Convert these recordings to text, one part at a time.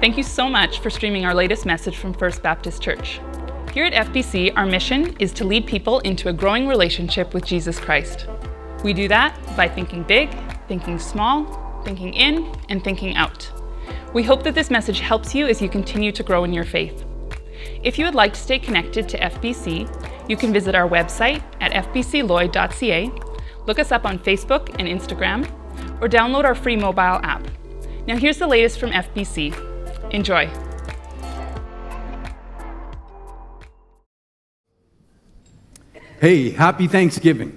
Thank you so much for streaming our latest message from First Baptist Church. Here at FBC, our mission is to lead people into a growing relationship with Jesus Christ. We do that by thinking big, thinking small, thinking in, and thinking out. We hope that this message helps you as you continue to grow in your faith. If you would like to stay connected to FBC, you can visit our website at fbclloyd.ca, look us up on Facebook and Instagram, or download our free mobile app. Now, here's the latest from FBC. Enjoy. Hey, happy Thanksgiving.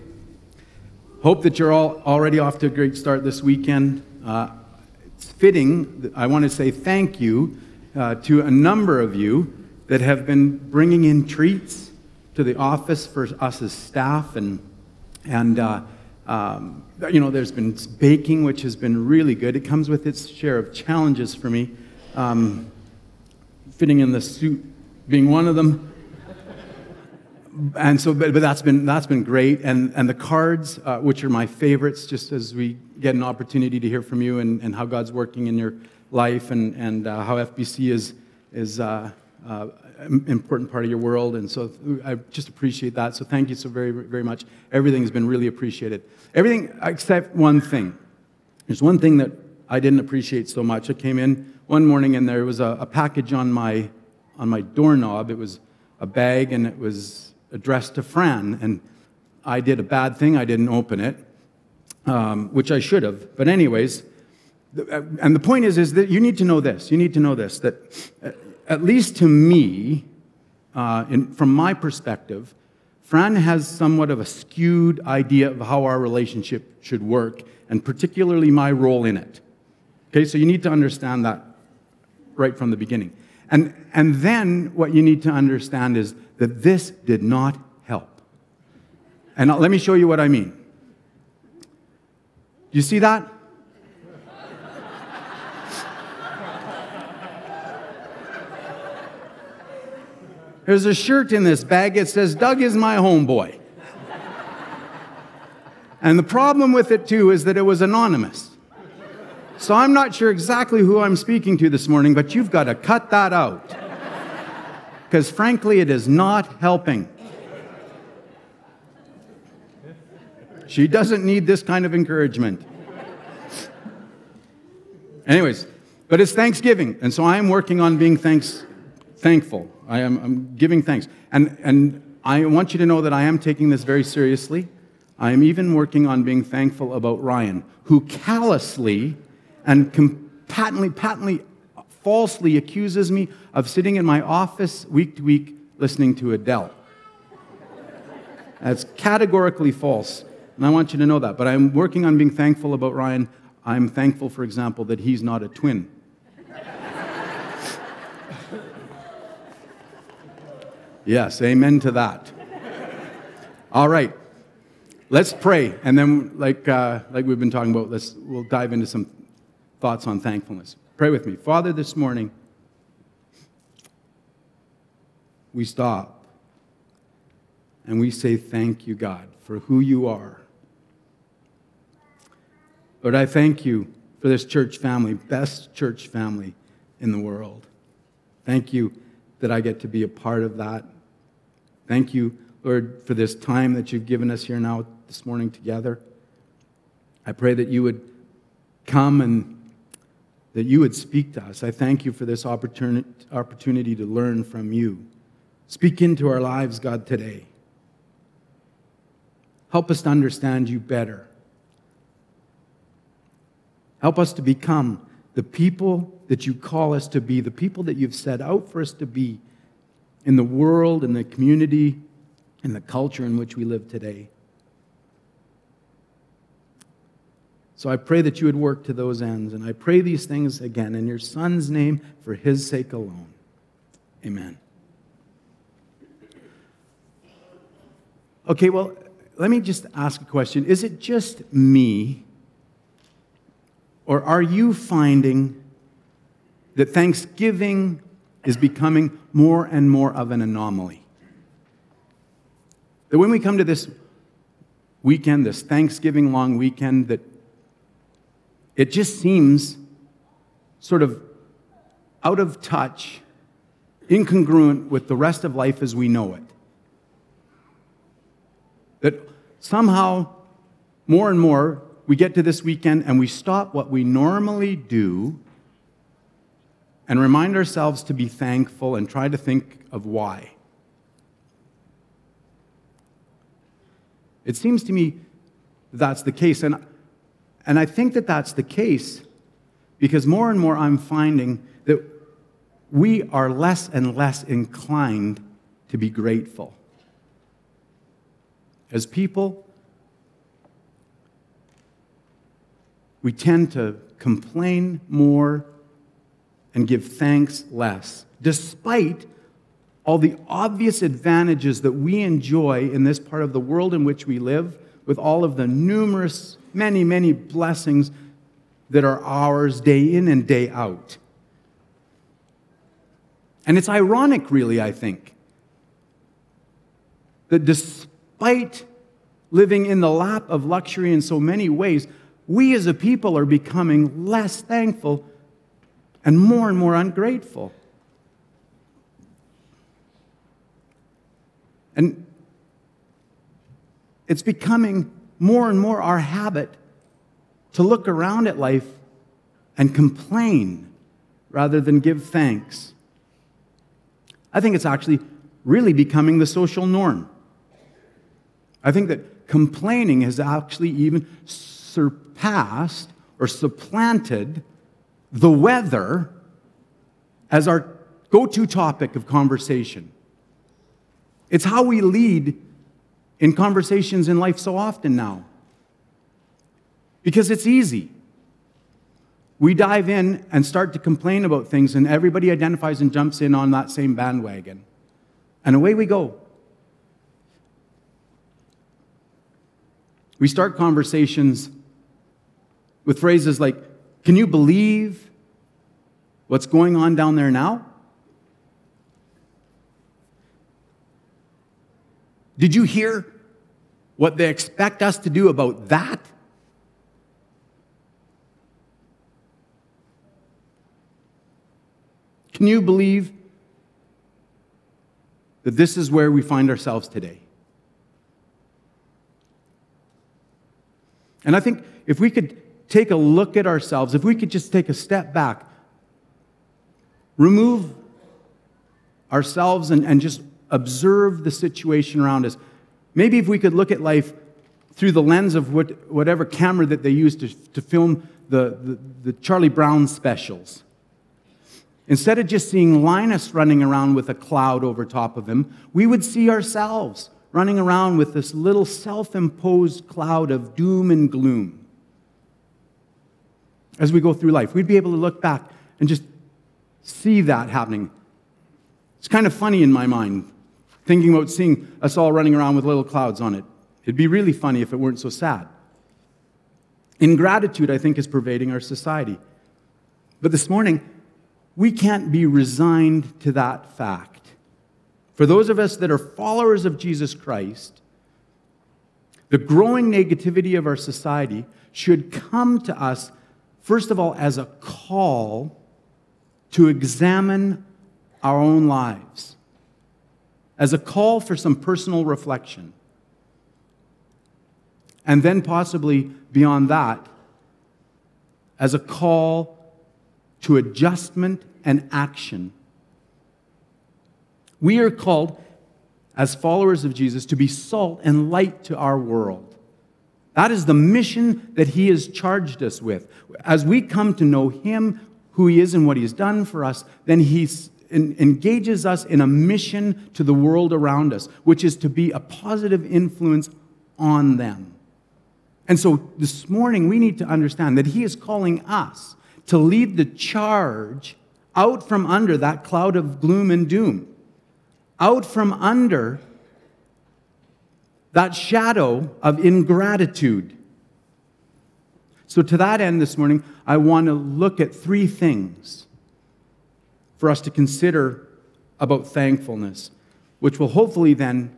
Hope that you're all already off to a great start this weekend. Uh, it's fitting, I want to say thank you uh, to a number of you that have been bringing in treats to the office for us as staff. And, and uh, um, you know, there's been baking, which has been really good. It comes with its share of challenges for me. Um, fitting in the suit being one of them. And so, but, but that's been that's been great, and and the cards, uh, which are my favorites, just as we get an opportunity to hear from you and, and how God's working in your life, and and uh, how FBC is is uh, uh, an important part of your world, and so I just appreciate that. So thank you so very very much. Everything has been really appreciated. Everything except one thing. There's one thing that I didn't appreciate so much. I came in one morning and there was a, a package on my on my doorknob. It was a bag and it was addressed to Fran, and I did a bad thing. I didn't open it, um, which I should have. But anyways, and the point is, is that you need to know this. You need to know this that, uh, at least to me, uh, in, from my perspective, Fran has somewhat of a skewed idea of how our relationship should work, and particularly my role in it. Okay, so you need to understand that right from the beginning. And, and then what you need to understand is that this did not help. And let me show you what I mean. You see that? There's a shirt in this bag. It says, Doug is my homeboy. And the problem with it, too, is that it was anonymous. So I'm not sure exactly who I'm speaking to this morning, but you've got to cut that out because frankly, it is not helping. She doesn't need this kind of encouragement. Anyways, but it's Thanksgiving, and so I am working on being thanks, thankful. I am I'm giving thanks. And, and I want you to know that I am taking this very seriously. I am even working on being thankful about Ryan, who callously and patently, patently falsely accuses me of sitting in my office week to week listening to Adele. That's categorically false. And I want you to know that. But I'm working on being thankful about Ryan. I'm thankful, for example, that he's not a twin. yes, amen to that. All right. Let's pray. And then, like, uh, like we've been talking about, let's, we'll dive into some thoughts on thankfulness. Pray with me. Father, this morning, we stop and we say, Thank you, God, for who you are. Lord, I thank you for this church family, best church family in the world. Thank you that I get to be a part of that. Thank you, Lord, for this time that you've given us here now this morning together. I pray that you would come and that you would speak to us. I thank you for this opportunity to learn from you. Speak into our lives, God, today. Help us to understand you better. Help us to become the people that you call us to be, the people that you've set out for us to be in the world, in the community, in the culture in which we live today. So I pray that you would work to those ends. And I pray these things again in your Son's name for his sake alone. Amen. Okay, well, let me just ask a question. Is it just me, or are you finding that Thanksgiving is becoming more and more of an anomaly? That when we come to this weekend, this Thanksgiving long weekend, that it just seems sort of out of touch, incongruent with the rest of life as we know it. That somehow, more and more, we get to this weekend and we stop what we normally do and remind ourselves to be thankful and try to think of why. It seems to me that's the case. And, and I think that that's the case because more and more I'm finding that we are less and less inclined to be grateful. As people, we tend to complain more and give thanks less, despite all the obvious advantages that we enjoy in this part of the world in which we live, with all of the numerous, many, many blessings that are ours day in and day out. And it's ironic, really, I think, that despite living in the lap of luxury in so many ways, we as a people are becoming less thankful and more and more ungrateful. And it's becoming more and more our habit to look around at life and complain rather than give thanks. I think it's actually really becoming the social norm. I think that complaining has actually even surpassed or supplanted the weather as our go to topic of conversation. It's how we lead in conversations in life so often now. Because it's easy. We dive in and start to complain about things, and everybody identifies and jumps in on that same bandwagon. And away we go. We start conversations with phrases like, Can you believe what's going on down there now? Did you hear what they expect us to do about that? Can you believe that this is where we find ourselves today? And I think if we could take a look at ourselves, if we could just take a step back, remove ourselves and, and just observe the situation around us. Maybe if we could look at life through the lens of what, whatever camera that they used to, to film the, the, the Charlie Brown specials. Instead of just seeing Linus running around with a cloud over top of him, we would see ourselves running around with this little self imposed cloud of doom and gloom. As we go through life, we'd be able to look back and just see that happening. It's kind of funny in my mind thinking about seeing us all running around with little clouds on it. It'd be really funny if it weren't so sad. Ingratitude, I think, is pervading our society. But this morning, we can't be resigned to that fact. For those of us that are followers of Jesus Christ, the growing negativity of our society should come to us, first of all, as a call to examine our own lives as a call for some personal reflection. And then, possibly beyond that, as a call to adjustment and action. We are called, as followers of Jesus, to be salt and light to our world. That is the mission that He has charged us with. As we come to know Him, who He is, and what He has done for us, then He's engages us in a mission to the world around us, which is to be a positive influence on them. And so this morning, we need to understand that He is calling us to lead the charge out from under that cloud of gloom and doom, out from under that shadow of ingratitude. So, to that end, this morning, I want to look at three things for us to consider about thankfulness, which will hopefully then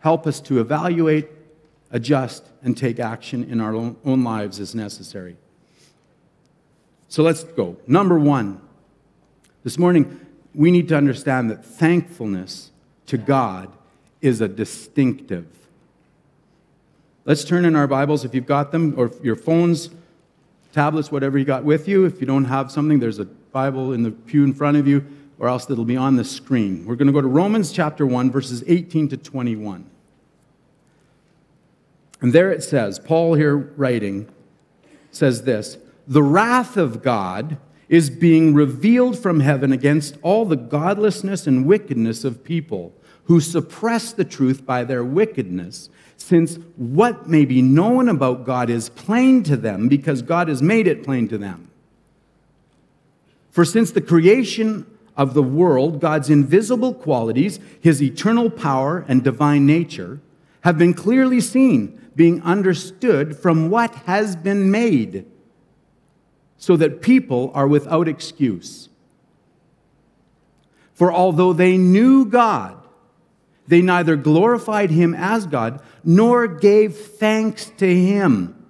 help us to evaluate, adjust, and take action in our own lives as necessary. So let's go. Number one, This morning, we need to understand that thankfulness to God is a distinctive. Let's turn in our Bibles if you've got them, or your phones, tablets, whatever you got with you. If you don't have something, there's a Bible in the pew in front of you, or else it'll be on the screen. We're going to go to Romans chapter 1, verses 18 to 21. And there it says, Paul here writing, says this The wrath of God is being revealed from heaven against all the godlessness and wickedness of people who suppress the truth by their wickedness, since what may be known about God is plain to them because God has made it plain to them. For since the creation of the world, God's invisible qualities, his eternal power and divine nature, have been clearly seen, being understood from what has been made, so that people are without excuse. For although they knew God, they neither glorified him as God nor gave thanks to him.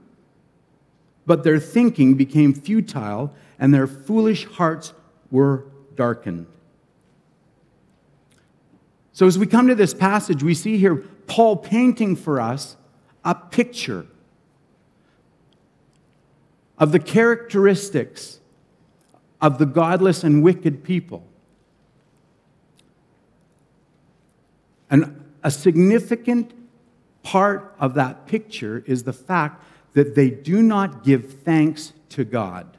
But their thinking became futile and their foolish hearts were darkened. So, as we come to this passage, we see here Paul painting for us a picture of the characteristics of the godless and wicked people. And a significant part of that picture is the fact that they do not give thanks to God.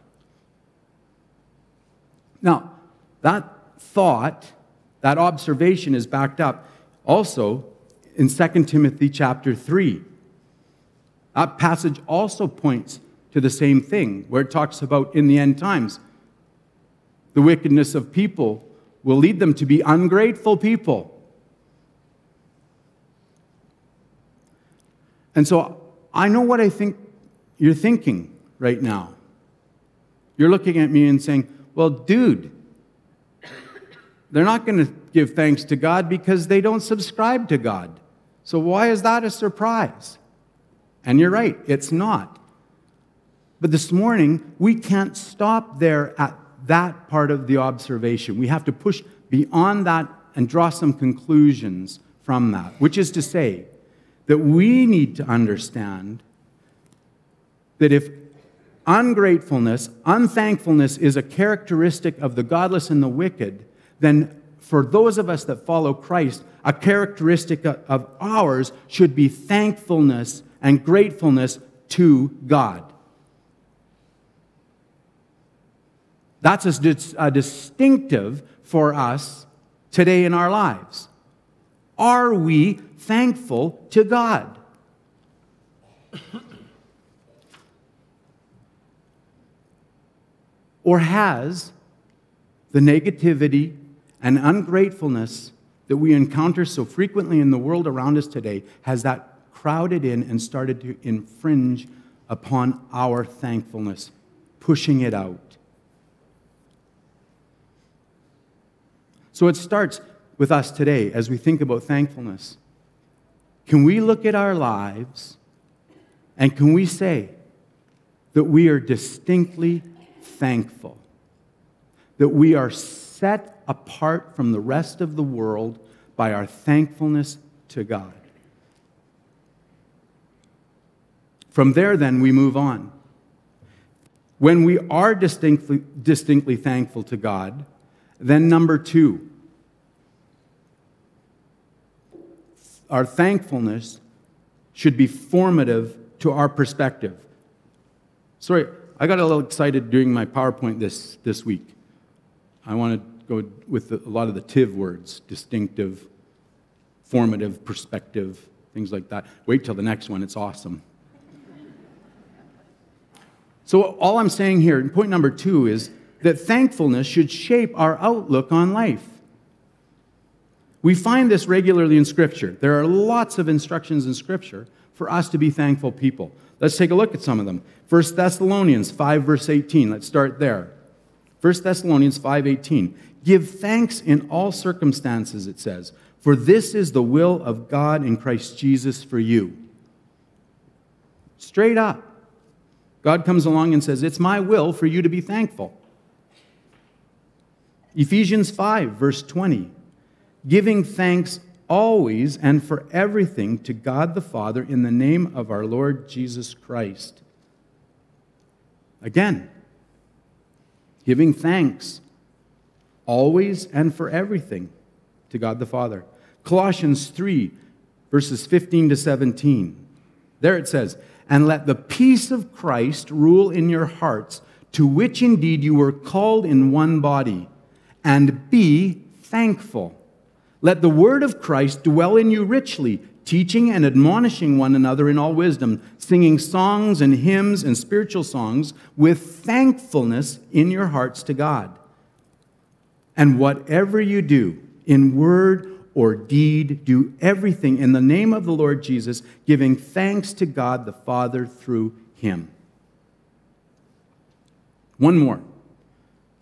Now, that thought, that observation is backed up also in 2 Timothy chapter 3. That passage also points to the same thing, where it talks about in the end times, the wickedness of people will lead them to be ungrateful people. And so I know what I think you're thinking right now. You're looking at me and saying, well, dude, they're not going to give thanks to God because they don't subscribe to God. So why is that a surprise? And you're right, it's not. But this morning, we can't stop there at that part of the observation. We have to push beyond that and draw some conclusions from that, which is to say that we need to understand that if ungratefulness, unthankfulness is a characteristic of the godless and the wicked, then for those of us that follow Christ, a characteristic of ours should be thankfulness and gratefulness to God. That's a, distinctive for us today in our lives. Are we thankful to God? Or has the negativity and ungratefulness that we encounter so frequently in the world around us today, has that crowded in and started to infringe upon our thankfulness, pushing it out? So it starts with us today as we think about thankfulness. Can we look at our lives and can we say that we are distinctly thankful, that we are set apart from the rest of the world by our thankfulness to God. From there, then, we move on. When we are distinctly, distinctly thankful to God, then number two, our thankfulness should be formative to our perspective. Sorry, I got a little excited during my PowerPoint this, this week. I want to go with a lot of the TIV words distinctive, formative, perspective, things like that. Wait till the next one, it's awesome. So, all I'm saying here, point number two, is that thankfulness should shape our outlook on life. We find this regularly in Scripture. There are lots of instructions in Scripture for us to be thankful people. Let's take a look at some of them. 1 Thessalonians 5, verse 18. Let's start there. 1 Thessalonians 5:18. Give thanks in all circumstances, it says, for this is the will of God in Christ Jesus for you. Straight up. God comes along and says, It's my will for you to be thankful. Ephesians 5, verse 20, giving thanks always and for everything to God the Father in the name of our Lord Jesus Christ. Again, giving thanks always and for everything to God the Father. Colossians 3, verses 15 to 17. There it says, And let the peace of Christ rule in your hearts, to which indeed you were called in one body, and be thankful. Let the word of Christ dwell in you richly, teaching and admonishing one another in all wisdom, singing songs and hymns and spiritual songs with thankfulness in your hearts to God. And whatever you do, in word or deed, do everything in the name of the Lord Jesus, giving thanks to God the Father through him. One more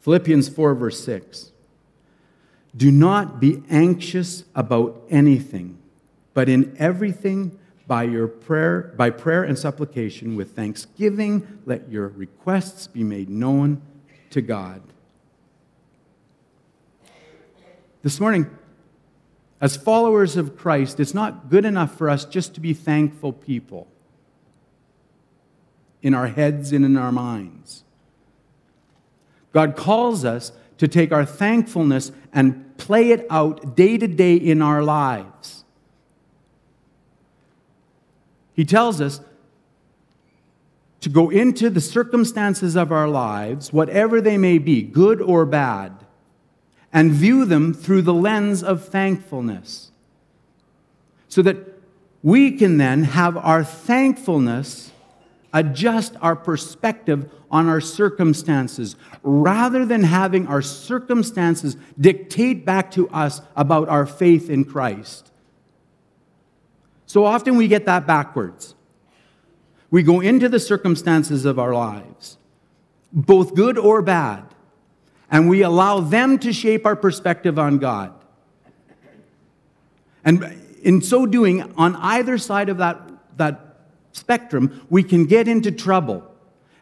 Philippians 4, verse 6. Do not be anxious about anything, but in everything, by your prayer, by prayer and supplication with thanksgiving, let your requests be made known to God. This morning, as followers of Christ, it's not good enough for us just to be thankful people in our heads and in our minds. God calls us to take our thankfulness and play it out day to day in our lives. He tells us to go into the circumstances of our lives, whatever they may be, good or bad, and view them through the lens of thankfulness. So that we can then have our thankfulness adjust our perspective on our circumstances rather than having our circumstances dictate back to us about our faith in Christ. So often we get that backwards. We go into the circumstances of our lives, both good or bad, and we allow them to shape our perspective on God. And in so doing, on either side of that, that spectrum, we can get into trouble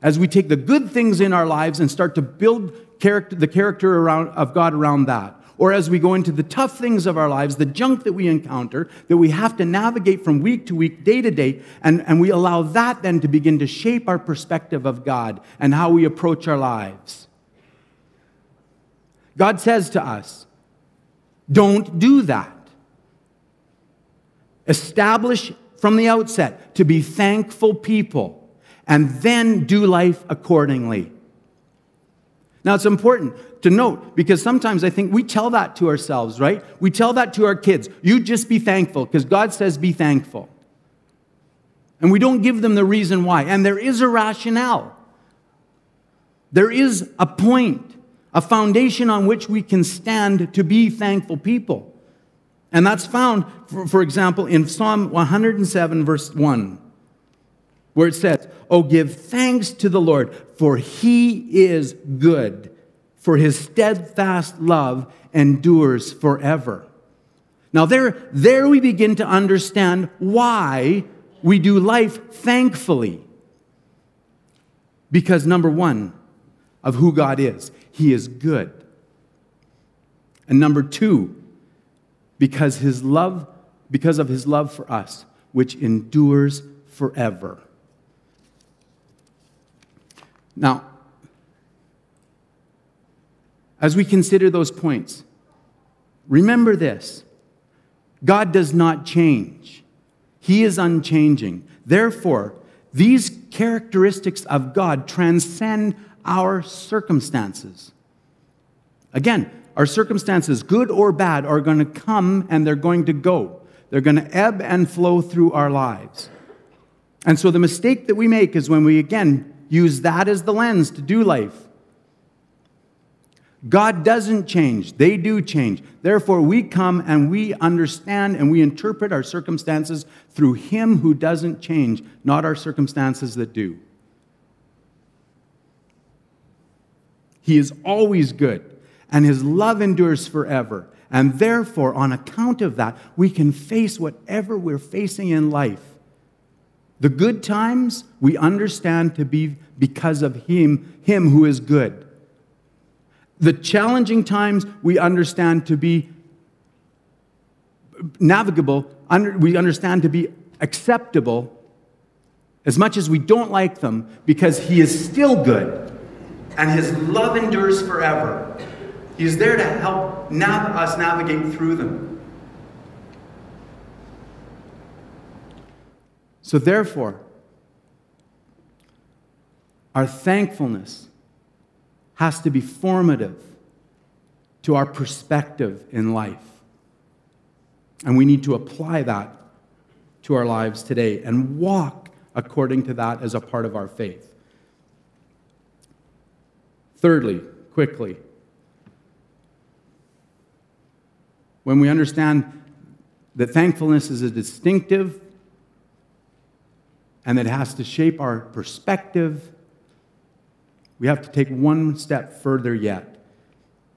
as we take the good things in our lives and start to build character, the character around, of God around that. Or as we go into the tough things of our lives, the junk that we encounter, that we have to navigate from week to week, day to day, and, and we allow that then to begin to shape our perspective of God and how we approach our lives. God says to us, don't do that. Establish from the outset to be thankful people and then do life accordingly. Now, it's important to note because sometimes I think we tell that to ourselves, right? We tell that to our kids. You just be thankful because God says be thankful. And we don't give them the reason why. And there is a rationale, there is a point a foundation on which we can stand to be thankful people. And that's found, for, for, example, in Psalm 107, verse 1, where it says, Oh, give thanks to the Lord, for he is good, for his steadfast love endures forever. Now, there, there we begin to understand why we do life thankfully. Because, number one, of who God is. He is good. And number two, because his love, because of his love for us, which endures forever. Now, as we consider those points, remember this God does not change, He is unchanging. Therefore, these characteristics of God transcend our circumstances. Again, our circumstances, good or bad, are going to come and they're going to go. They're going to ebb and flow through our lives. And so the mistake that we make is when we, again, use that as the lens to do life. God doesn't change, they do change. Therefore, we come and we understand and we interpret our circumstances through Him who doesn't change, not our circumstances that do. He is always good, and his love endures forever. And therefore, on account of that, we can face whatever we're facing in life. The good times we understand to be because of him, him who is good. The challenging times we understand to be navigable, we understand to be acceptable as much as we don't like them because He is still good and His love endures forever. He's there to help nav- us navigate through them. So, therefore, our thankfulness has to be formative to our perspective in life. And we need to apply that to our lives today and walk according to that as a part of our faith. Thirdly, quickly, when we understand that thankfulness is a distinctive and that it has to shape our perspective, we have to take one step further yet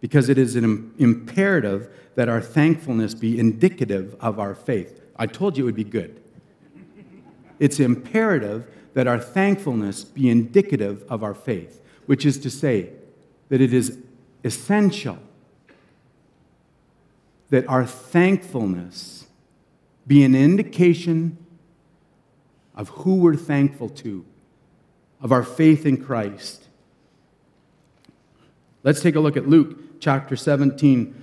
because it is an imperative that our thankfulness be indicative of our faith. I told you it would be good. It's imperative that our thankfulness be indicative of our faith, which is to say, that it is essential that our thankfulness be an indication of who we're thankful to, of our faith in Christ. Let's take a look at Luke chapter 17,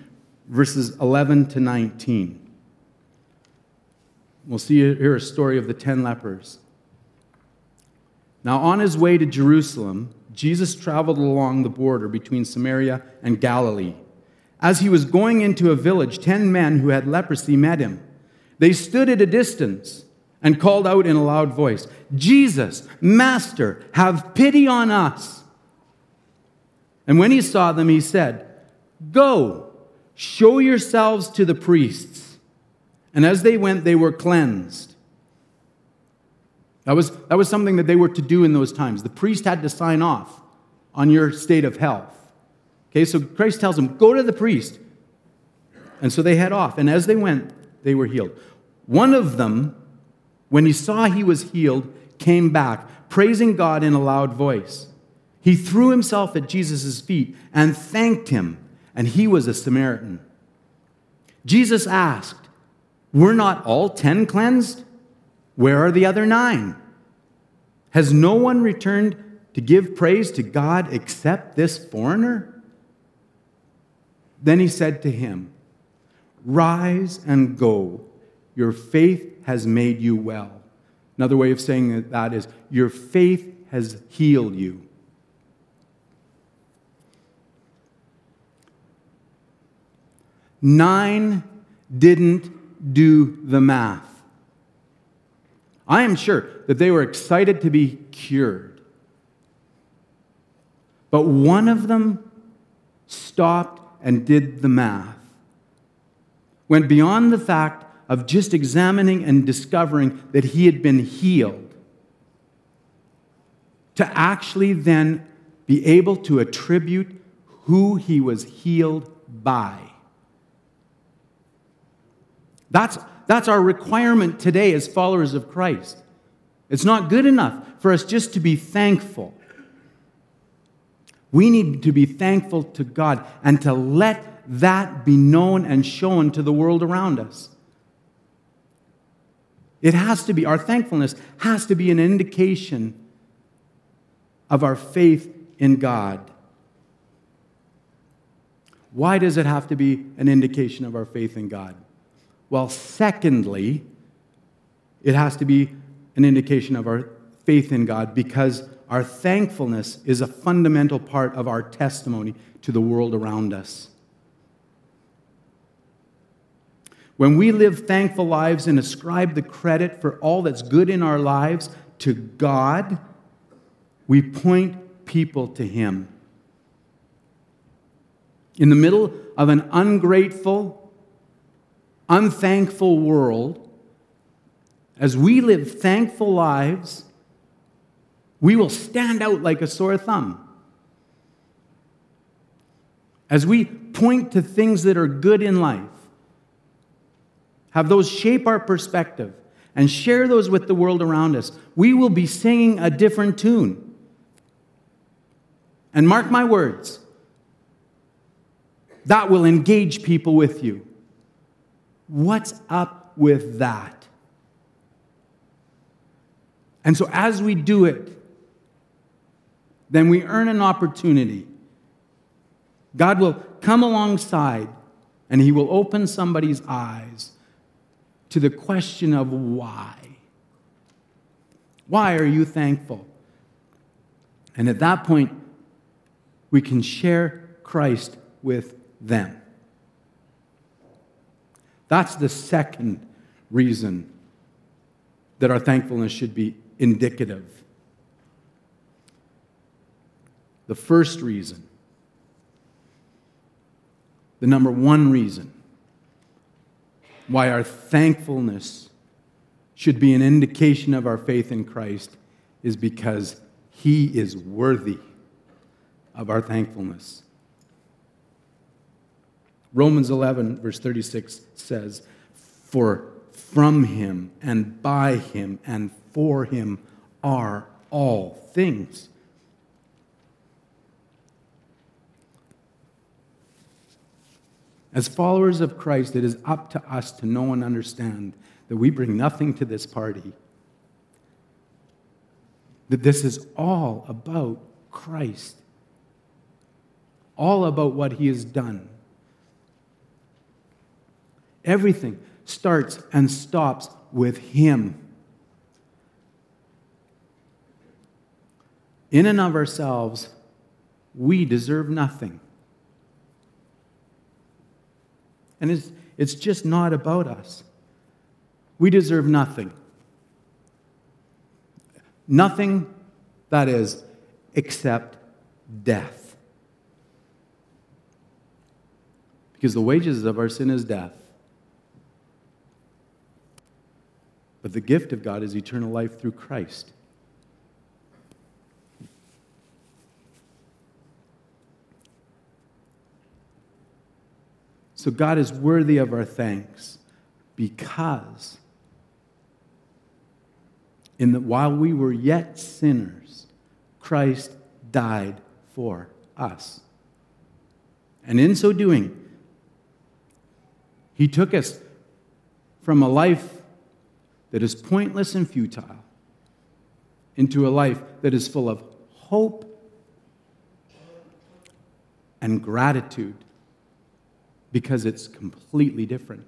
verses 11 to 19. We'll see here a story of the ten lepers. Now, on his way to Jerusalem, Jesus traveled along the border between Samaria and Galilee. As he was going into a village, ten men who had leprosy met him. They stood at a distance and called out in a loud voice, Jesus, Master, have pity on us. And when he saw them, he said, Go, show yourselves to the priests. And as they went, they were cleansed. That was, that was something that they were to do in those times. The priest had to sign off on your state of health. Okay, so Christ tells them, Go to the priest. And so they head off. And as they went, they were healed. One of them, when he saw he was healed, came back, praising God in a loud voice. He threw himself at Jesus' feet and thanked him, and he was a Samaritan. Jesus asked, Were not all ten cleansed? Where are the other nine? Has no one returned to give praise to God except this foreigner? Then he said to him, Rise and go. Your faith has made you well. Another way of saying that is, Your faith has healed you. Nine didn't do the math. I am sure that they were excited to be cured. But one of them stopped and did the math. Went beyond the fact of just examining and discovering that he had been healed to actually then be able to attribute who he was healed by. That's, that's our requirement today as followers of Christ. It's not good enough for us just to be thankful. We need to be thankful to God and to let that be known and shown to the world around us. It has to be, our thankfulness has to be an indication of our faith in God. Why does it have to be an indication of our faith in God? Well, secondly, it has to be an indication of our faith in God because our thankfulness is a fundamental part of our testimony to the world around us. When we live thankful lives and ascribe the credit for all that's good in our lives to God, we point people to Him. In the middle of an ungrateful, unthankful world, as we live thankful lives, we will stand out like a sore thumb. As we point to things that are good in life, have those shape our perspective, and share those with the world around us, we will be singing a different tune. And mark my words, that will engage people with you. What's up with that? And so, as we do it, then we earn an opportunity. God will come alongside and He will open somebody's eyes to the question of why. Why are you thankful? And at that point, we can share Christ with them. That's the second reason that our thankfulness should be indicative. The first reason, the number one reason why our thankfulness should be an indication of our faith in Christ is because He is worthy of our thankfulness. Romans 11, verse 36 says, For from him and by him and for him are all things. As followers of Christ, it is up to us to know and understand that we bring nothing to this party. That this is all about Christ, all about what he has done. Everything starts and stops with Him. In and of ourselves, we deserve nothing. And it's, it's just not about us. We deserve nothing. Nothing, that is, except death. Because the wages of our sin is death. But the gift of God is eternal life through Christ. So God is worthy of our thanks because in the, while we were yet sinners, Christ died for us. And in so doing, he took us from a life that is pointless and futile into a life that is full of hope and gratitude because it's completely different.